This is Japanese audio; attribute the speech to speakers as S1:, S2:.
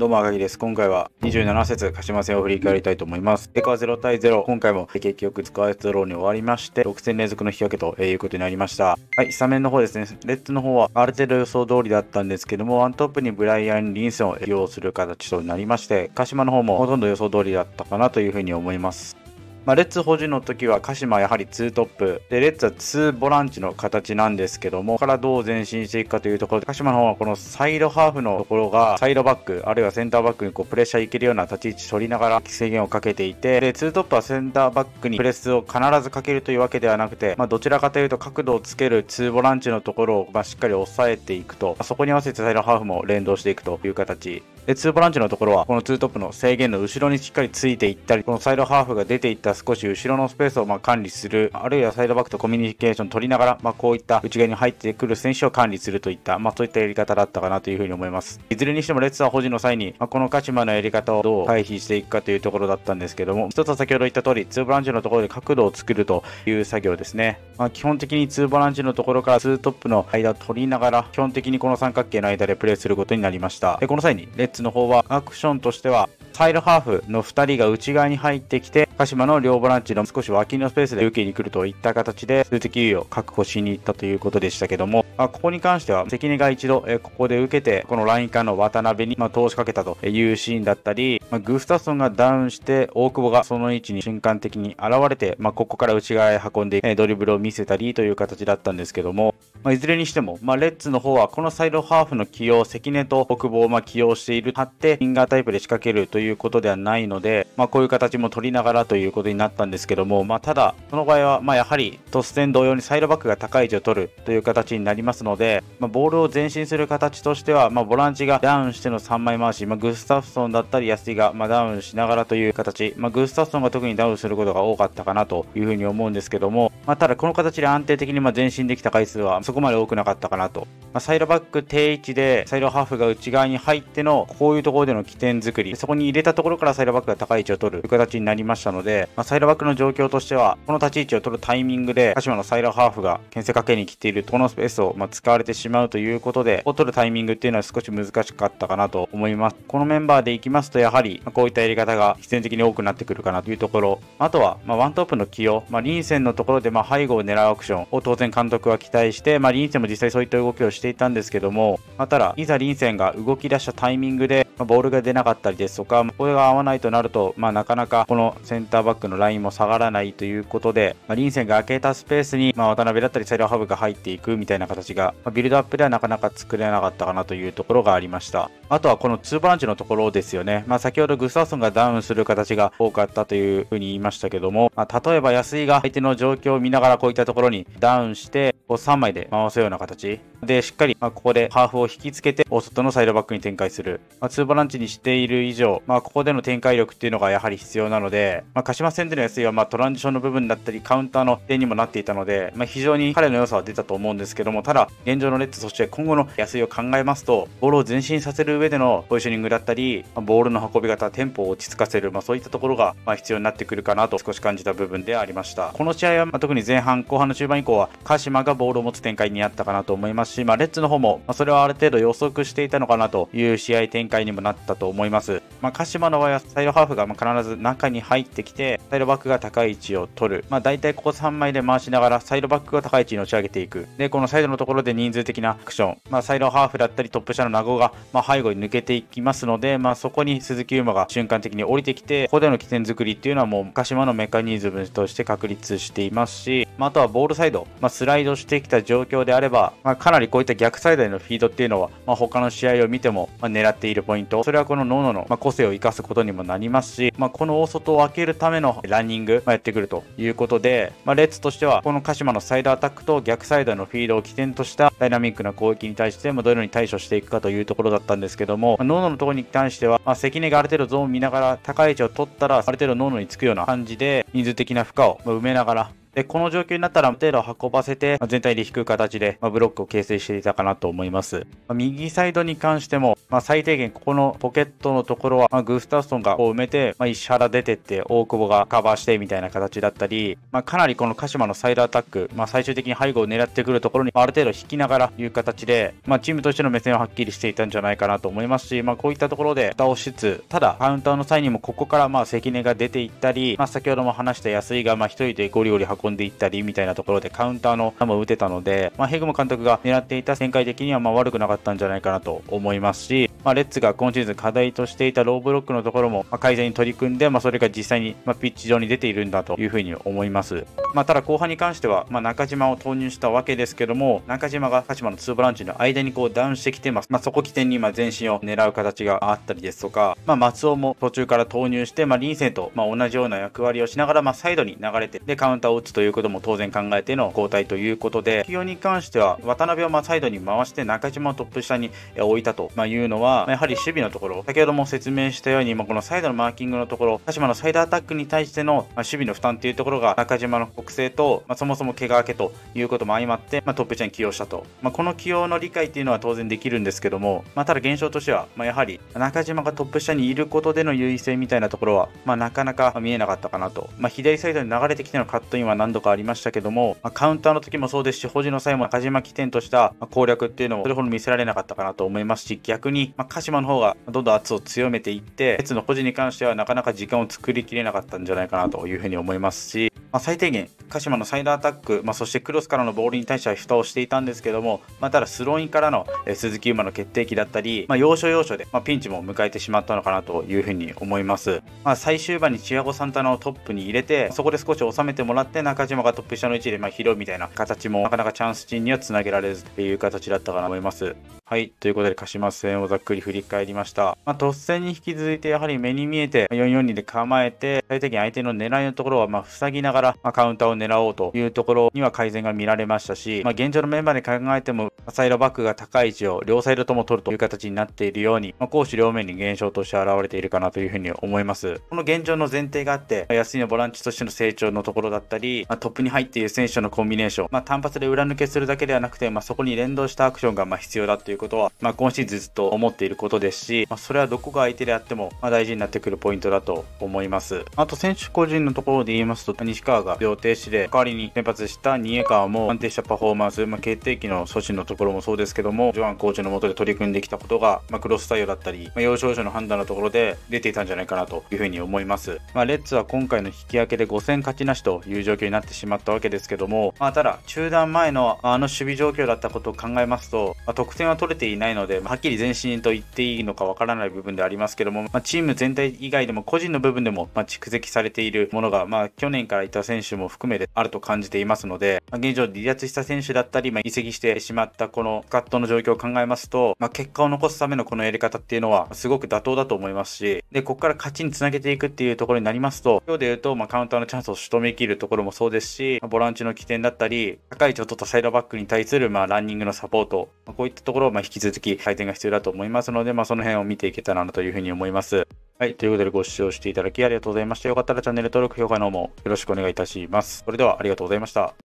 S1: どうも赤木です。今回は27節鹿島戦を振り返りたいと思います。結果は0対0。今回も結局使われドローに終わりまして、6戦連続の引き分けということになりました。はい、スタメンの方ですね。レッツの方はある程度予想通りだったんですけども、ワントップにブライアン・リンセンを起用する形となりまして、鹿島の方もほとんど予想通りだったかなというふうに思います。まあ、レッツ保持の時は鹿島はやはり2トップ。でレッツは2ボランチの形なんですけどもからどう前進していくかというところで鹿島の方はこのサイドハーフのところがサイドバックあるいはセンターバックにこうプレッシャーいけるような立ち位置取りながら制限をかけていてで2トップはセンターバックにプレスを必ずかけるというわけではなくて、まあ、どちらかというと角度をつける2ボランチのところをましっかり抑えていくとそこに合わせてサイドハーフも連動していくという形。で、2ボランチのところは、この2トップの制限の後ろにしっかりついていったり、このサイドハーフが出ていった少し後ろのスペースをま管理する、あるいはサイドバックとコミュニケーション取りながら、まあ、こういった内側に入ってくる選手を管理するといった、まあ、そういったやり方だったかなというふうに思います。いずれにしてもレッツは保持の際に、まあ、この鹿島のやり方をどう回避していくかというところだったんですけども、一つは先ほど言った通り、2ボランチのところで角度を作るという作業ですね。まあ、基本的に2ボランチのところから2トップの間を取りながら、基本的にこの三角形の間でプレーすることになりました。でこの際に、レツの方はアクションとしては、サイドハーフの2人が内側に入ってきて、鹿島の両ボランチの少し脇のスペースで受けに来るといった形で、数的優位を確保しに行ったということでしたけども、まあ、ここに関しては、関根が一度、えここで受けて、このライン間の渡辺に、まあ、通しかけたというシーンだったり、まあ、グスタソンがダウンして、大久保がその位置に瞬間的に現れて、まあ、ここから内側へ運んで、えドリブルを見せたりという形だったんですけども、まあ、いずれにしても、まあ、レッツの方は、このサイドハーフの起用、関根と大久保をま起用している、張って、フィンガータイプで仕掛けるということではないので、まあ、こういう形も取りながらということになったんですけども、まあ、ただ、その場合は、ま、やはり、突然同様にサイドバックが高い位置を取るという形になりますので、ま、ボールを前進する形としては、ま、ボランチがダウンしての3枚回し、ま、グスタフソンだったり安井が、ま、ダウンしながらという形、ま、グスタフソンが特にダウンすることが多かったかなというふうに思うんですけども、ま、ただこの形で安定的にま前進できた回数はそこまで多くなかったかなと。まあ、サイドバック定位置でサイドハーフが内側に入ってのこういうところでの起点作り、そこに入れたところからサイドバックが高い位置を取るという形になりましたので、まあ、サイドバックの状況としては、この立ち位置を取るタイミングで、鹿島のサイドハーフが牽制かけに来ているこのスペースをま使われてしまうということで、を取るタイミングっていうのは少し難しかったかなと思います。このメンバーでいきますと、やはり、こういったやり方が必然的に多くなってくるかなというところ。あとは、ま、ワントップの起用、まあ、リンセンのところで、ま背後を狙うアクションを当然監督は期待して、まあ、リンセンも実際そういった動きをしていたんですけども、まあ、ただ、いざリンセンが動き出したタイミングで、まボールが出なかったりですとか、これが合わないとなると、まあ、なかなかこのセンターバックのラインも下がらないということで、まあ、リンセンが空けたスペースに、まあ、渡辺だったりサイドハブが入っていくみたいな形が、まあ、ビルドアップではなかなか作れなかったかなというところがありました。あとはこの2ボランチのところですよね。まあ、先ほどグスターソンがダウンする形が多かったというふうに言いましたけども、まあ、例えば安井が相手の状況を見ながらこういったところにダウンして、こう3枚で回すような形で、しっかり、まここでハーフを引きつけて、大外のサイドバックに展開する。まあ、2ボランチにしている以上、まあ、ここでの展開力っていうのがやはり必要なので、まあ、鹿島戦での安いは、まトランジションの部分だったり、カウンターの点にもなっていたので、ま非常に彼の良さは出たと思うんですけども、ただ、現状のレッツ、そして今後の安いを考えますと、ボールを前進させる上でのポジショニングだったり、まボールの運び方、テンポを落ち着かせる、まそういったところが、ま必要になってくるかなと少し感じた部分でありました。この試合は、ま特に前半、後半の中盤以降は、鹿島がボールを持つ展開にあったかなと思いますし、まあ、レッツの方も、まそれはある程度予測していたのかなという試合展開にもなったと思います。まあ、鹿島の場合はサイドハーフが必ず中に入ってきて、サイドバックが高い位置を取る。まあ、大体ここ3枚で回しながら、サイドバックが高い位置に持ち上げていく。で、このサイドのところで人数的なアクション。まあ、サイドハーフだったりトップ下の名護が、まあ、背後に抜けていきますので、まあ、そこに鈴木優馬が瞬間的に降りてきて、ここでの起点作りっていうのはもう鹿島のメカニズムとして確立していますし、まあ、とはボールサイド、まあ、スライドしてきた状況であれば、まあ、かなりこういった逆サイドへのフィードっていうのは、まあ、他の試合を見ても、ま、狙っているポイント。それはこのノノの、ま、個性を生かすことにもなりますし、まあ、この大外を開けるためのランニング、ま、やってくるということで、まあ、レッツとしては、この鹿島のサイドアタックと逆サイドのフィードを起点としたダイナミックな攻撃に対して、ま、どのように対処していくかというところだったんですけども、まあ、ノのところに関しては、まあ、関根がある程度ゾーンを見ながら高い位置を取ったら、ある程度ノーノにつくような感じで、人数的な負荷を埋めながら、で、この状況になったら、ある程度運ばせて、まあ、全体で引く形で、まあ、ブロックを形成していたかなと思います。まあ、右サイドに関しても、まあ、最低限ここのポケットのところは、まあ、グースターストンがこう埋めて、まあ、石原出てって、大久保がカバーしてみたいな形だったり、まあ、かなりこの鹿島のサイドアタック、まあ、最終的に背後を狙ってくるところに、ある程度引きながらいう形で、まあ、チームとしての目線ははっきりしていたんじゃないかなと思いますし、まあ、こういったところで蓋をしつつ、ただ、カウンターの際にもここからまあ関根が出ていったり、まあ、先ほども話した安井がまあ一人でゴリゴリ運んんでいったりみたいなところでカウンターの球を打てたので、まあ、ヘグモ監督が狙っていた展開的にはま悪くなかったんじゃないかなと思いますし、まあ、レッツが今シーズン課題としていたローブロックのところもまあ改善に取り組んで、まあ、それが実際にまあピッチ上に出ているんだというふうに思います。まあ、ただ後半に関しては、まあ、中島を投入したわけですけども、中島が鹿島の2ボランチの間にこうダウンしてきてます。まあ、そこ起点に今前進を狙う形があったりですとか、まあ、松尾も途中から投入して、まあ、リンセンとまあ同じような役割をしながら、まあ、サイドに流れて、で、カウンターを打つということも当然考えての交代ということで、起用に関しては、渡辺をまあサイドに回して中島をトップ下に置いたというのは、やはり守備のところ、先ほども説明したように、まこのサイドのマーキングのところ、鹿島のサイドアタックに対してのま守備の負担というところが、中島の国性と、ま、そもそも怪我明けということも相まって、ま、トップ下に起用したと。ま、この起用の理解っていうのは当然できるんですけども、ま、ただ現象としては、ま、やはり中島がトップ下にいることでの優位性みたいなところは、ま、なかなか見えなかったかなと。ま、左サイドに流れてきてのカットインは何度かありましたけども、ま、カウンターの時もそうですし、保持の際も中島起点とした攻略っていうのもそれほど見せられなかったかなと思いますし、逆に、まあ、鹿島の方がどんどん圧を強めていって、鉄の孤児に関してはなかなか時間を作りきれなかったんじゃないかなというふうに思いますし、まあ、最低限、鹿島のサイドアタック、まあ、そしてクロスからのボールに対しては蓋をしていたんですけども、まあ、ただスローインからの、鈴木馬の決定機だったり、まあ、要所要所で、まあ、ピンチも迎えてしまったのかなというふうに思います。まあ、最終盤にチアゴ・サンタナをトップに入れて、そこで少し収めてもらって、中島がトップ下の位置で、まあ、拾うみたいな形も、なかなかチャンスチンにはつなげられずという形だったかなと思います。はい。ということで、鹿島戦をざっくり振り返りました。まあ、突戦に引き続いて、やはり目に見えて、442で構えて、最低限相手の狙いのところは、まあ、塞ぎながら、ま、カウンターを狙おうというところには改善が見られましたし、まあ、現状のメンバーで考えても、サイドバックが高い位置を両サイドとも取るという形になっているように、まあ、攻守両面に現象として現れているかなというふうに思います。この現状の前提があって、ま安いのボランチとしての成長のところだったり、まあ、トップに入っている選手とのコンビネーション、まあ、単発で裏抜けするだけではなくて、まあ、そこに連動したアクションがま必要だということは、まあ、今シーズンずっと思っていることですし、まあ、それはどこが相手であっても、まあ、大事になってくるポイントだと思います。あと選手個人のところで言いますと、西川が病停止で、代わりに先発した新江川も安定したパフォーマンス、まあ、決定機の阻止のところもそうですけども、ジョアンコーチのもとで取り組んできたことが、まあ、クロス対応だったり、まあ、要所要所の判断のところで出ていたんじゃないかなというふうに思います。まあ、レッツは今回の引き分けで5戦勝ちなしという状況になってしまったわけですけども、まあ、ただ、中断前のあの守備状況だったことを考えますと、まあ、得点は取れていないので、まあ、はっきり前進と言っていいのかわからない部分でありますけども、まあ、チーム全体以外でも個人の部分でも、まあ、蓄積されているものが、まあ、去年からいた選手も含めてあると感じていますので、まあ、現状離脱した選手だったり、まあ、移籍してしまったこのカットの状況を考えますと、まあ、結果を残すためのこのやり方っていうのは、すごく妥当だと思いますし、で、ここから勝ちにつなげていくっていうところになりますと、今日で言うと、まあ、カウンターのチャンスを仕留めきるところもそうですし、まあ、ボランチの起点だったり、高い位置を取ったサイドバックに対する、まあ、ランニングのサポート、まあ、こういったところを、まあ、引き続き改善が必要だと思いますので、まあ、その辺を見ていけたらなというふうに思います。はい。ということでご視聴していただきありがとうございました。よかったらチャンネル登録、評価の方もよろしくお願いいたします。それではありがとうございました。